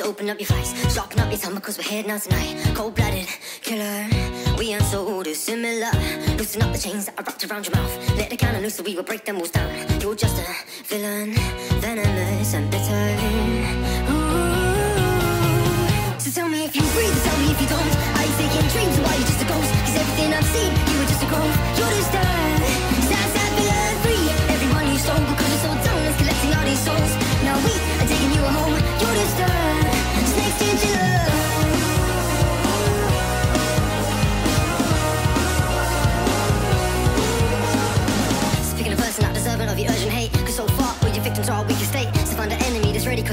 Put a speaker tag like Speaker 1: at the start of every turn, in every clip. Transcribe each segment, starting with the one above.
Speaker 1: open up your eyes. Sharpen up your tongue because we're here out tonight. Cold blooded, killer. We aren't so dissimilar. Loosen up the chains that are wrapped around your mouth. Let the cannon loose so we will break them walls down. You're just a villain, venomous and bitter.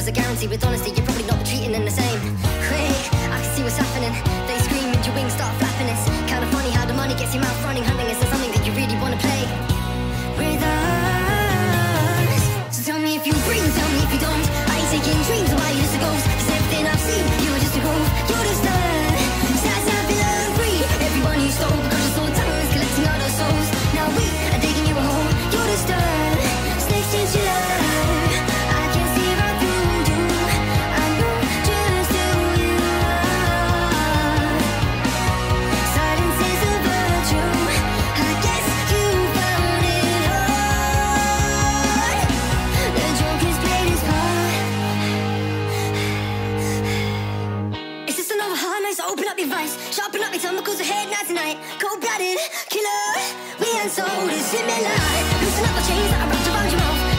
Speaker 1: Cause I guarantee. With honesty You're probably not treating them the same. Quick, I can see what's happening. They scream and your wings start flapping. It's kinda funny how the money gets your mouth running open up your eyes Sharpen up your tongue because we're head now tonight Cold-blooded killer We ain't so dissimilar Loosen up the chains that are wrapped around your mouth